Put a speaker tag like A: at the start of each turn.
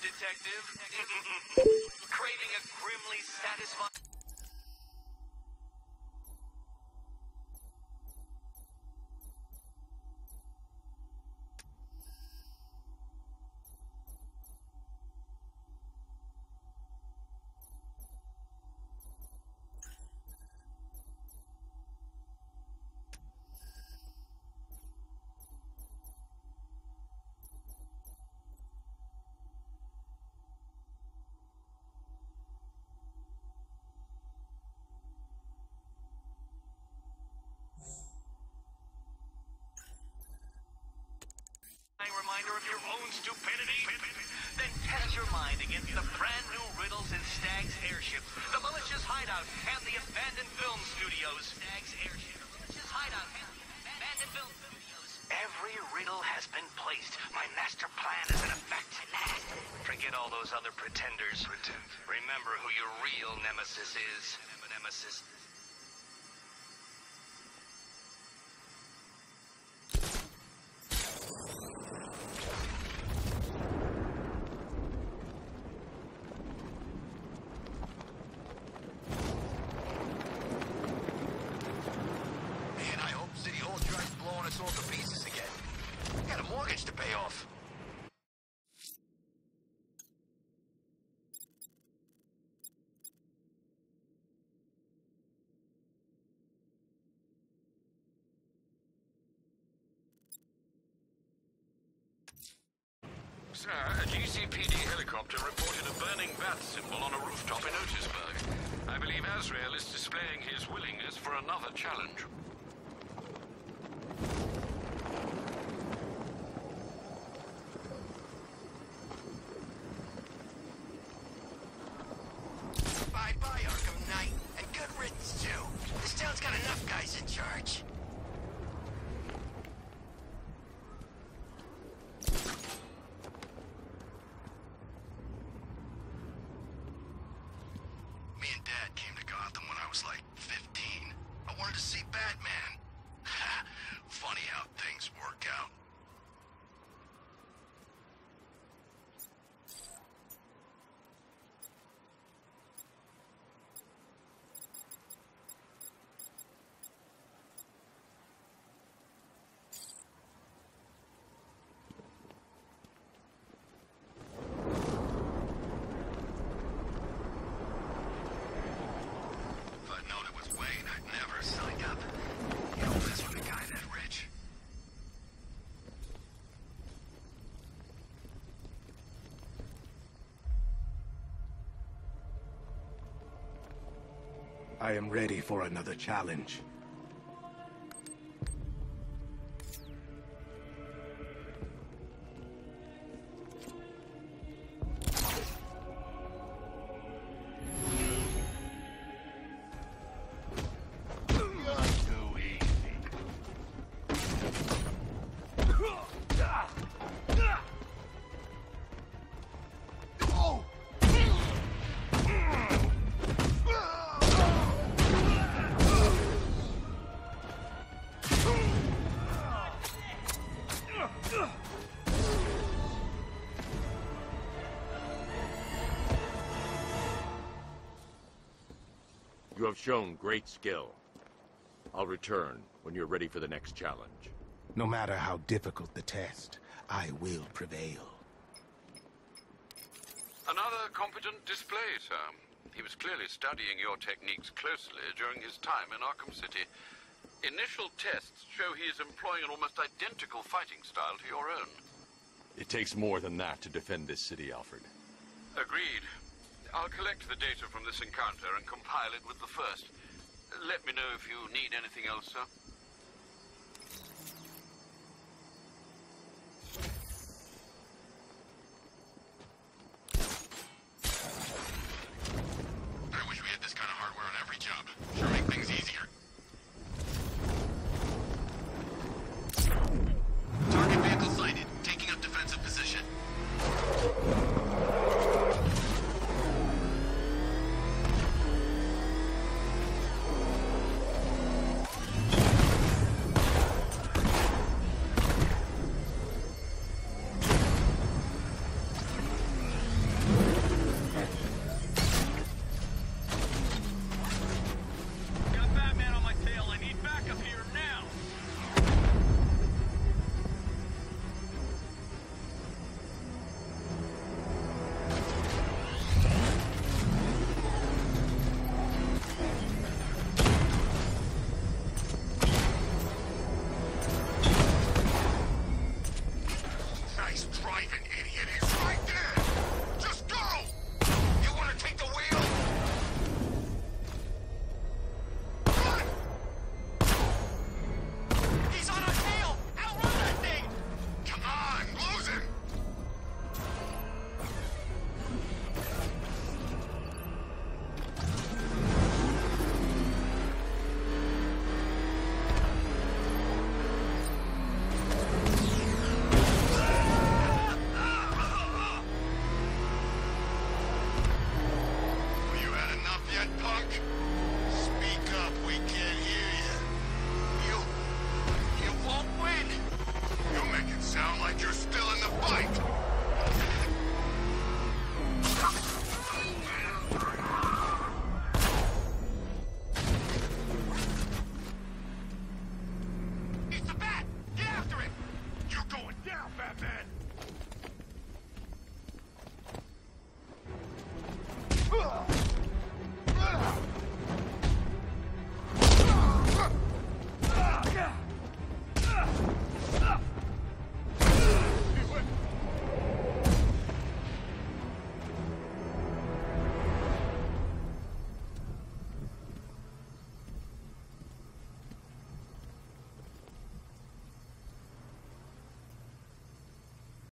A: detective? Craving a grimly satisfying... your own stupidity? Then test your mind against the brand new riddles in Stagg's airships, the militia's hideout, and the abandoned film studios. Stagg's airship, the militia's hideout, and the abandoned film studios. Every riddle has been placed. My master plan is in effect. Forget all those other pretenders. Pretend. Remember who your real nemesis is. Nemesis.
B: Sir, a GCPD helicopter reported a burning bat symbol on a rooftop in Otisburg. I believe Azrael is displaying his willingness for another challenge.
C: And Dad came to Gotham when I was like 15. I wanted to see Batman.
D: I am ready for another challenge.
E: You have shown great skill. I'll return when you're ready for the next challenge.
D: No matter how difficult the test, I will prevail.
B: Another competent display, sir. He was clearly studying your techniques closely during his time in Arkham City. Initial tests show he is employing an almost identical fighting style to your own.
E: It takes more than that to defend this city, Alfred.
B: Agreed. I'll collect the data from this encounter and compile it with the first. Let me know if you need anything else, sir.